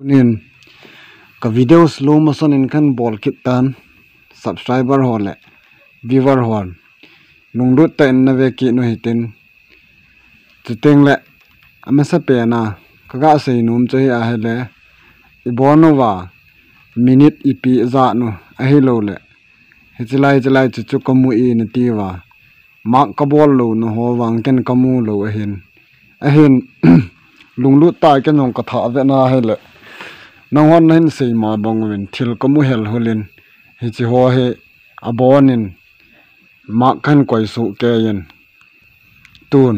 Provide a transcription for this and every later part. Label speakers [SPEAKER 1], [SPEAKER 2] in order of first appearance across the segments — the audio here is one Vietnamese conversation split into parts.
[SPEAKER 1] nin ka video slow motion in kan ball kit tan subscriber ho le viewer hon nung ru ta in na ve ki no hitin chuteng le ama sa pe na ka ga sei num chei a he le i bono wa minute ipi za nu a hi lo le hi chilai chilai chu chu kamu i na ti wa mak ka bol lo no ho wang ken kamu lo a hin a hin lunglu ta ke nong ka tha ve na he le nong hon hin sei ma bong win. Thil ko mu hel hulin. Hi chi ho he abonin ma khan koi su ke yen tun.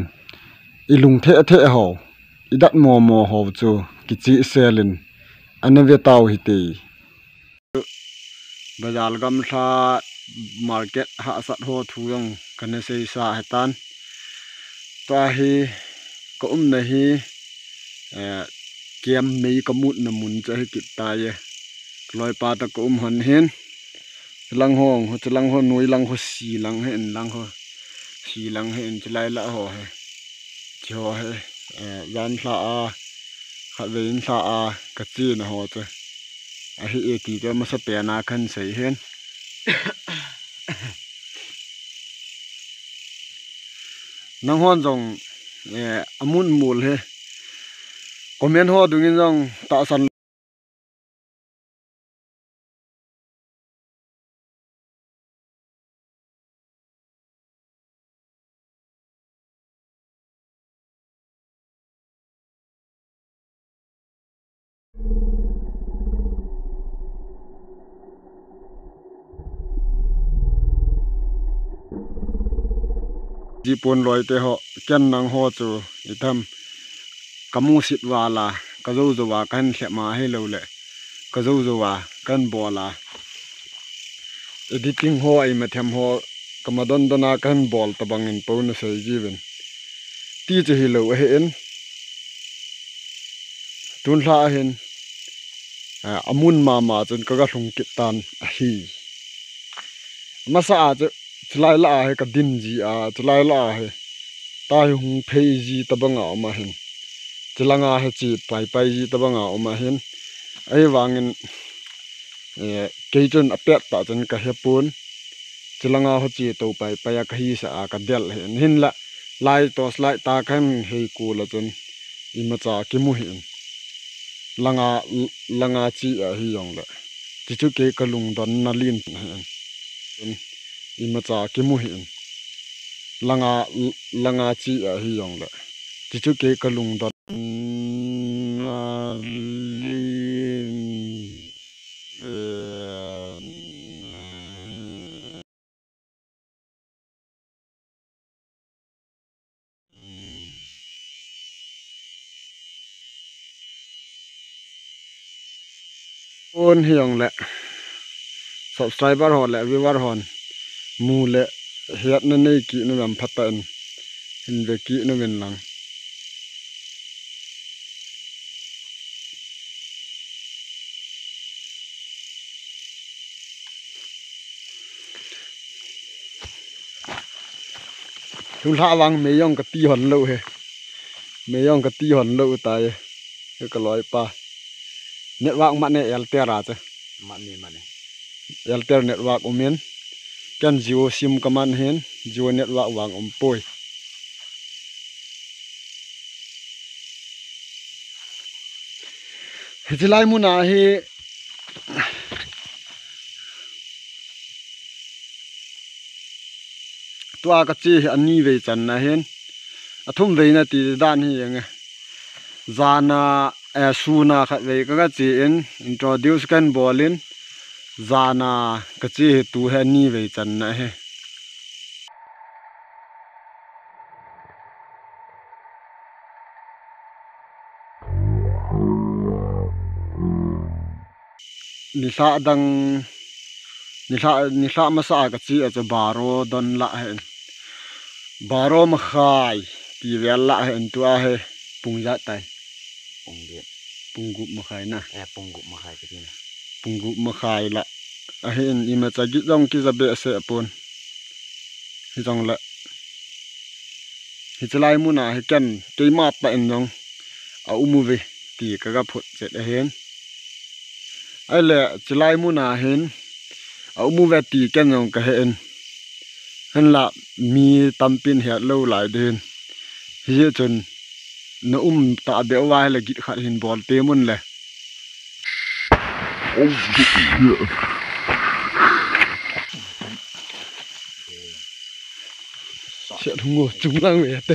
[SPEAKER 1] Ilung the the ho idat mo mo ho chu ki chi selin. Anave tau hi te bazal gam sa market ha sat ho thu yong kane sei sa hetan to hi ko um na hi eh, kiam mei kamut na mun cha hi kit ta ye. Loi pa ta ko um han hen. Lang hong ho lang ho nui lang ho si lang hen lang ho. Si lang hen chlai la ho he. Cho he yan tha a kha vein tha a ka chi na ho cha. A hi e ti ma sa pe na khan sei hen. Nang hon jong amun mul he comment đúng dungin rằng tạo sản chỉ buồn loi te họ chân năng hoa chú i thăm kamu sit wala kazo zowa kan hle ma he lo le. Kazo zowa kan bola editing ho ai ma them ho, kamadon dona kan bol tabang in po na sei ti che hi lo he en. Tun la hen. Amun ma ma chun ka ga hlung kit tan a hi. Masa a che chulai la he ka din ji a chulai la he. Tai hung phei ji tabanga ma hen chilanga he chi pai pai ji tabanga ma hen ai wangin e keiton apet ta chen ka hepun chilanga ho chi to pai pai ka hi sa ka del hen hin la, lai to slai ta khan he ku la chen ima cha ki mu hin langa langa chi a hi yong la. Chi chu ke kalung don na lin hen ima cha ki mu hin langa langa chi a hi yong la. Chi chu ke kalung don โอนเฮียงแหละ subscriber หอนแหละวิวาห์หอนมูแหละเฮียนั่นนี่กี่นั่นแบบพัตเตนเห็นเบกีนั่นเป็นหลัง chúng hạ vang mấy ông cái ti hòn lâu he mấy ông cái ti hòn lâu tại cái loại pa. Network mana LTR aja
[SPEAKER 2] mana mana
[SPEAKER 1] LTR network umen kan Jio sim kaman hen Jio network wang umpoi hijilai muna hi tua ka chi ani ve chan na hen athum ve na ti dan hi yang e. zana e suna khat ve ka chi in. Introduce kan bolin zana ka chi tu he ni ve chan na he. Ni sa dang nisa sa ni sa mà sa ka chi a cha baro don la hen baro ma khai ti vel la hen tu a he pung ja tai.
[SPEAKER 2] Punggut
[SPEAKER 1] punggup makai na.
[SPEAKER 2] Eh punggut makai ke sini
[SPEAKER 1] punggup makai la. Ahin ima chagi jong ki zabe se apun hi jong la. Hi chalai mu na hi kan ke ma pa en jong a umu ve ti ka ga phut chet a hen. Ai lệ chỉ lai mu na hen. Au mu ve ti ken yong ka hen hen la mi tam pin he lo lai den hi chun na um ta be wa le git khat hin bol te mun le sẽ không ngồi chúng lang về tê.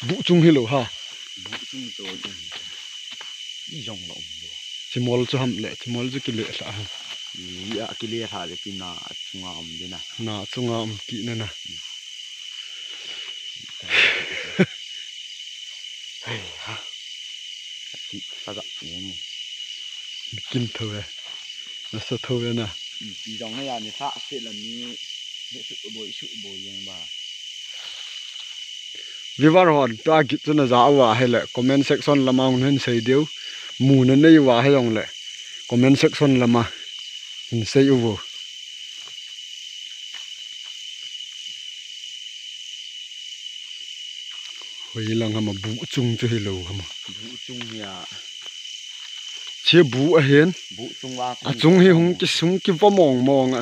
[SPEAKER 1] Vụ chung hi lo ha
[SPEAKER 2] vũ trung rồi dòng rồi.
[SPEAKER 1] Chỉ mol cho ham lệ chỉ mol cho cái lệ sa ha
[SPEAKER 2] ý à cái lia thả cái na trung âm đi nè
[SPEAKER 1] na chung am ki na na.
[SPEAKER 2] Hey ha cái sao gặp nhé
[SPEAKER 1] kin thâu về nó sao thâu về na
[SPEAKER 2] dòng này là người thả sẽ là như nghệ sự bồi sự bồi yên bà
[SPEAKER 1] vivar hon to a git chuna za wa hele comment section lama un hen sei deu. Mu na nei wa he yong le. Comment section lama hin sei u wo hoi lang hama bu chung chu hi lo hama
[SPEAKER 2] vũ trung nhà
[SPEAKER 1] che bu a hen
[SPEAKER 2] vũ trung ba
[SPEAKER 1] a chung hi hung ki sung ki va mong mong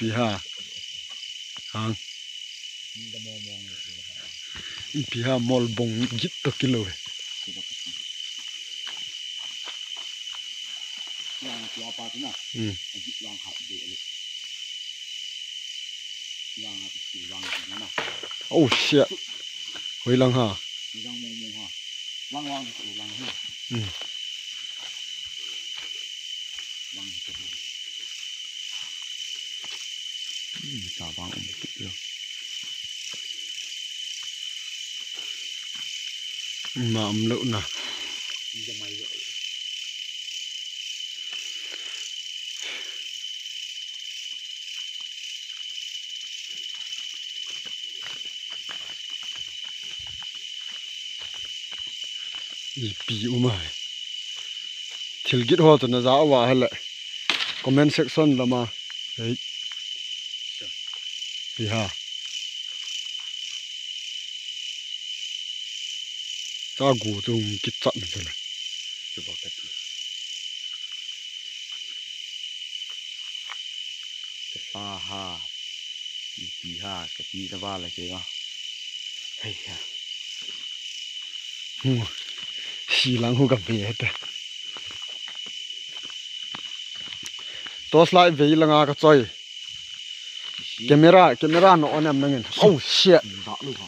[SPEAKER 1] a he
[SPEAKER 2] mang pin mang mang tiền chúng ta xem
[SPEAKER 1] pi ha hang
[SPEAKER 2] đi ra mò mò người
[SPEAKER 1] i pi ha mol bong git to kilo he
[SPEAKER 2] yang tua apa tu nak
[SPEAKER 1] ừ.
[SPEAKER 2] Ajit lang hak dia le yang aku si lang sana nak
[SPEAKER 1] oh shit hoi lang ha
[SPEAKER 2] yang mo mo ha lang lang tu lang he
[SPEAKER 1] ừ.
[SPEAKER 2] lang hmm ta bang um tu yo
[SPEAKER 1] mà âm lựu nè
[SPEAKER 2] ni da mai yo
[SPEAKER 1] i pi u mai thil git ho comment section, lama. Ei pi ha. Ta gù tung kit chat này. Chale
[SPEAKER 2] coba kat cái pha ha. Cái ha. Cái pi ta vào là cái đó hay ha.
[SPEAKER 1] Hu xì lăng hu gặp về hết tos lại về langa cái chơi camera camera no on am nangin oh shit.
[SPEAKER 2] Đã luôn hả?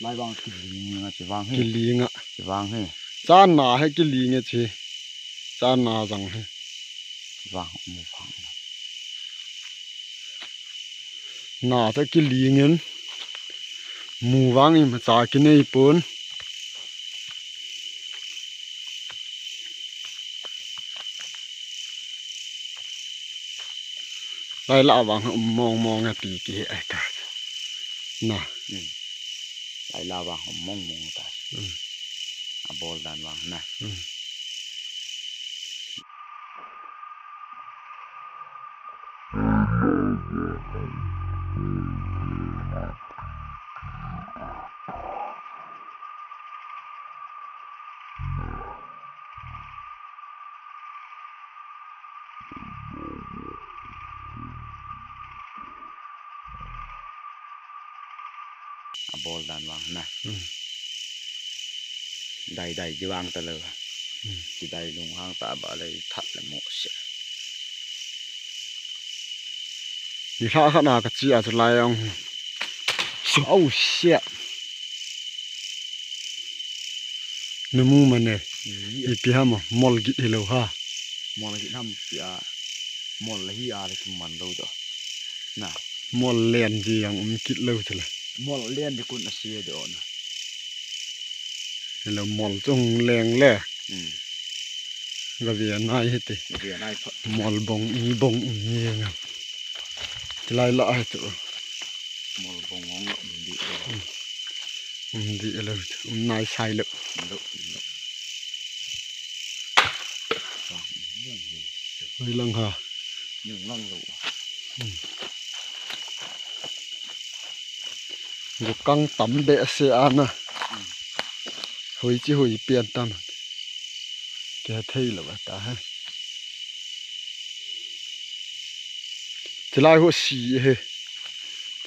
[SPEAKER 2] Lại vang cái gì mà chỉ vang
[SPEAKER 1] ki
[SPEAKER 2] hết
[SPEAKER 1] linga
[SPEAKER 2] chỉ vang hết
[SPEAKER 1] cha na he ki linga chi cha na jang he
[SPEAKER 2] chỉ vang một vang
[SPEAKER 1] na ta ki lingin mu wang im cha ki nei pun lai la wang mong mong a pi ki ai ta. Na
[SPEAKER 2] lại là vang mong mong ta.
[SPEAKER 1] Ừ.
[SPEAKER 2] à bol đàn vang này
[SPEAKER 1] Ừ.
[SPEAKER 2] à bol
[SPEAKER 1] Ừ.
[SPEAKER 2] đầy đầy chỉ vang ta
[SPEAKER 1] Ừ.
[SPEAKER 2] chỉ đầy lùng hang ta bảo lấy thật là một sẽ
[SPEAKER 1] ni kha kha na ka chi a lai ong oh shit namu mane i pi ha ma mol git hello ha.
[SPEAKER 2] Cái năm chỉ à mòn là hi cái mòn đâu đó nè
[SPEAKER 1] mol len ji yang um kit lo
[SPEAKER 2] liên thì cũng là xia đó nè
[SPEAKER 1] hello mol chung leng le.
[SPEAKER 2] Ừ
[SPEAKER 1] ga vi nai hete
[SPEAKER 2] này phật
[SPEAKER 1] mol bong i bong i nga. Lai la ha chu
[SPEAKER 2] mòn bông ngóng ngọng đi đâu
[SPEAKER 1] um di lo um nai sai lo.
[SPEAKER 2] Đâu
[SPEAKER 1] hơi lăng hà
[SPEAKER 2] nhưng lăng chỉ
[SPEAKER 1] có căng tắm đệ xe ăn à hồi chỉ hồi biển tâm kẻ thấy là bà ta ha. Chỉ lại hồ xì he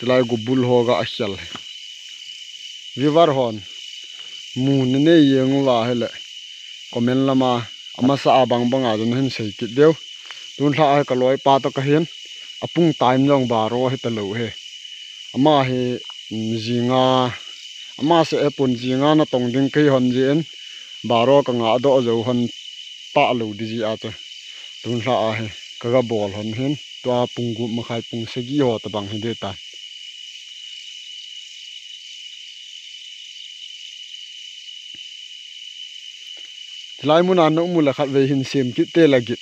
[SPEAKER 1] chỉ lại gục bul hồ gà khel vì var hòn mun ne yeng la hele comment lama ama sa abang banga dun hin sei kit deu. Tun thla ka loi pa to ka hian apung time long ba ro he ta lo he. Ama he zinga ama se epun zinga na tong ding kai hon jin baro ka nga do zo hon ta lo di ji a cha tun thla a he. Ka ga bol hon hen to a pung gu ma khai pung se gi ho ta bang he de ta. Lai mun an no mu la khat ve hin sem ki te la git.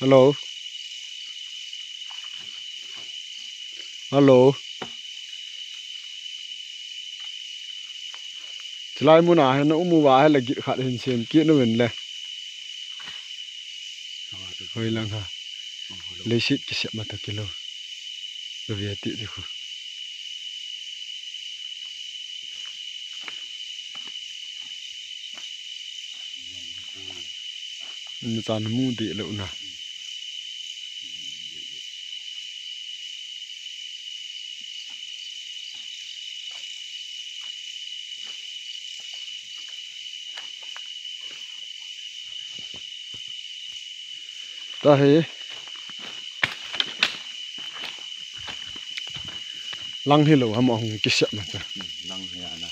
[SPEAKER 1] Hello? Hello. Lai nào hay hen no mu hay là git khat hin sem ki no wen le. Hoi lang ha. Le sit ki se mata kilo ve ti di khu chan mu de lo na ta he lăng hi lo ham ong ki se ma cha
[SPEAKER 2] lăng hè na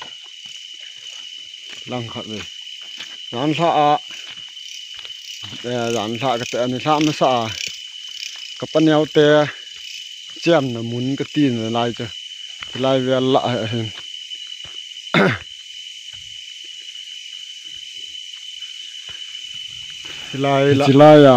[SPEAKER 1] lăng ve ran tha a ran tha ka te ani tha ma sa ka pan yaw te. Chiam na mun ka tin lai cha lai ve la hen lai la lai ya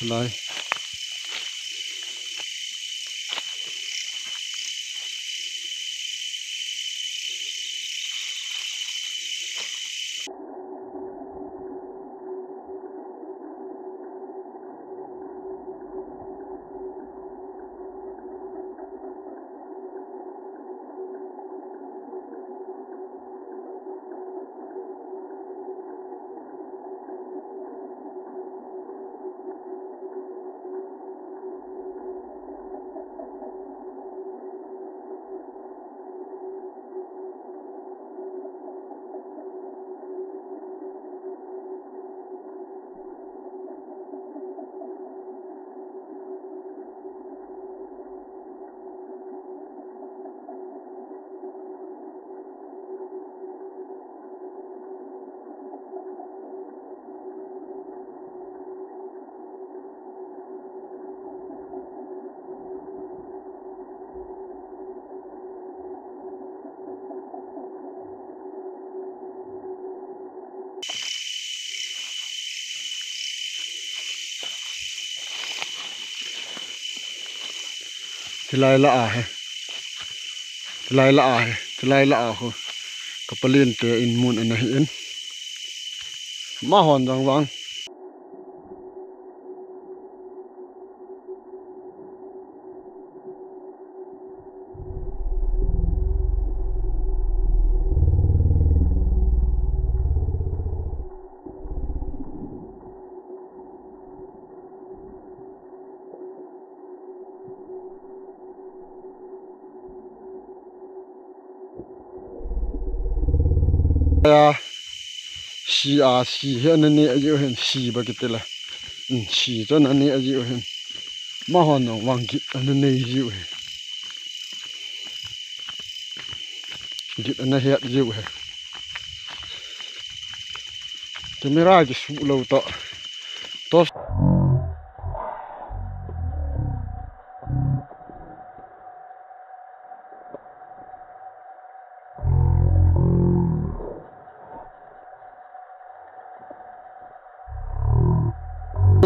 [SPEAKER 1] Hello ทลายละอาให้ทลายละอาให้ทลายละอาเขากับปลินเตอินมุนอันไหนอินมาหอนจังวัง สีอาสีเห็นนี่อายุเห็นสีบกิตละอืมสีจนอันนี้อายุเห็นมาหอนวังกิอันนี้อายุเห็นกิอันนี้เห็นอายุเห็นจะไม่ร้ายจะสู้เราต่อ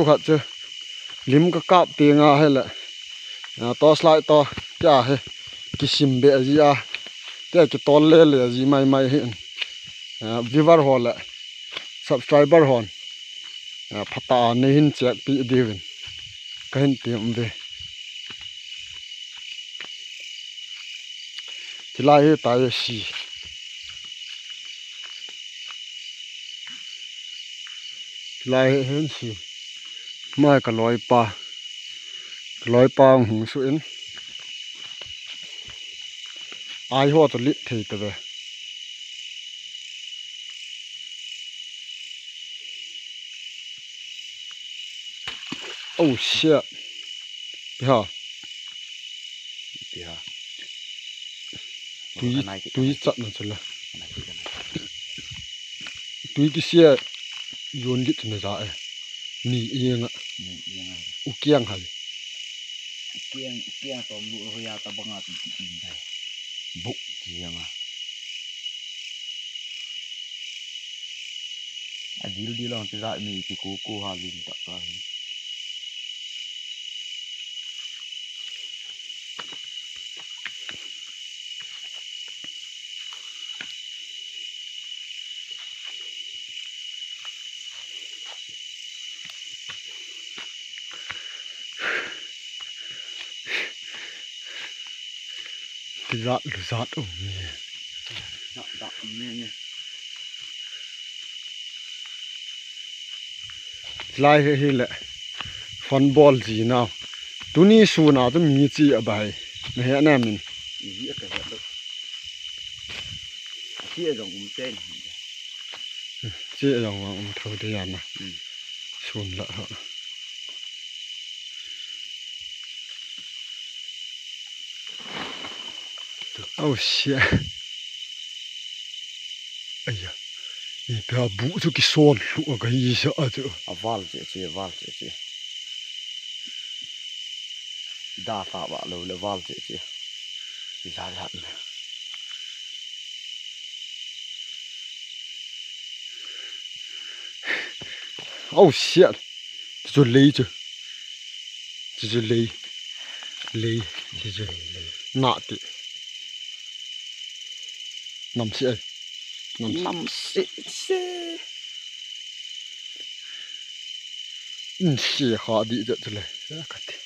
[SPEAKER 1] khát chứ. Lim cái cáp tiền à hay là à to slide to. Cha hay, cái sim bé gì à. Cái cái to lê lê gì mai mai hiện. À viewer hall lại. Subscriber hon à phata ne hin chek pi divin cái hiện tiệm về. Thì lại tại gì lại hiện gì mai cả lối pa. Lối pa hùng suin ai hoa tôi lít thì tôi về. Oh shit. Ha
[SPEAKER 2] thì ha
[SPEAKER 1] túi
[SPEAKER 2] tôi thì
[SPEAKER 1] túi nó chả là.
[SPEAKER 2] Này cái
[SPEAKER 1] xe yun cái chân ra ấy. Nỉ yên á
[SPEAKER 2] Ừ, yên này
[SPEAKER 1] u kiang hay
[SPEAKER 2] kiêng kiêng tóm lụa hơi ta bằng ngạt tìm đây bụng kiêng à à đi đi lòng thì dại mì thì cố cô hà linh tạ ta
[SPEAKER 1] thì rát được rát ổng
[SPEAKER 2] Dạ, dạ, nghe nghe
[SPEAKER 1] lai he hi le fun ball gì nào? Tu ni su na tu mi chi a bai me he na min
[SPEAKER 2] ý cái được chia dòng cũng tên.
[SPEAKER 1] Chi a yong ang thau de yan na Oh shit. Ayo. I bør bu det ki sort lukker i så at du.
[SPEAKER 2] Og valgt jeg til, valgt jeg til. Der er far var lovlig valgt jeg til. Vi lader den.
[SPEAKER 1] Oh shit. Det er læge. Det er læge. Læge. Det er læge. Nej, det er. Nam sĩ.
[SPEAKER 2] năm xị
[SPEAKER 1] Ừ, sĩ hạ đi cho tôi cả thế.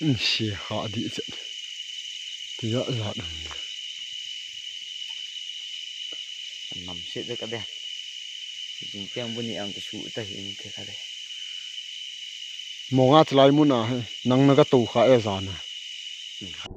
[SPEAKER 1] Ừ, sĩ hạ đi cho. Thì rõ ràng.
[SPEAKER 2] năm xị với cái đèn chúng tem bên em cái sụ tay hình thế đây
[SPEAKER 1] Mò ngã lại muốn à. Năng nó cái tù khá e ครั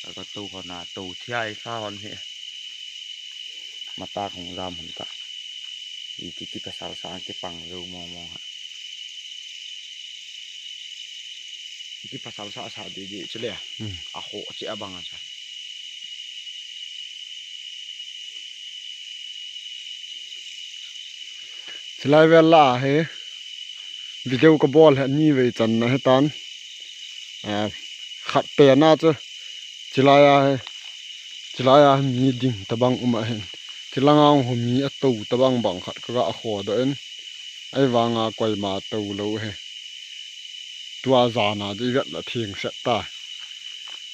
[SPEAKER 2] แล้วก็ตูขนาดตู้ที่ไอ้ซ่อนเนี่ยมาตาของรามผมกะ iki kita
[SPEAKER 1] salah-salahke
[SPEAKER 2] panglu ngomong iki pasal sa sa di di chile hmm. ako si abang
[SPEAKER 1] sa chilai vela he video ka ball ha ni ve chan na he tan. A khat pe na chu chilai a chilai a ni ding tabang uma hen ta bang um à. Chỉ lang ang hồ mi à tàu ta băng băng khát cái gã khổ đến. Ai vàng à quay mà tàu lâu he. Tua già na đi vẹt là thiêng sẽ ta.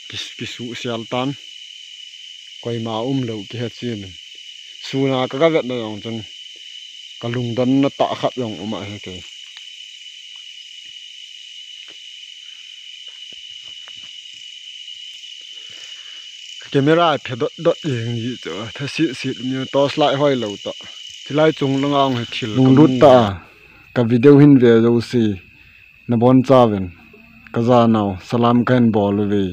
[SPEAKER 1] Kis, kisu sial tan. Quay mà um lâu kia hết xin. Su na cái vẹt này ông chân cái lùng đân nó tạ khắp dòng mà hay camera phải đốt đốt gì gì chứ thay xịt xịt như to lại hơi lâu tọ
[SPEAKER 2] tilai chung langa ang he thil
[SPEAKER 1] lung lut ta. ka video hin ve zo si na bon chawen ka za naw salam kan bol ve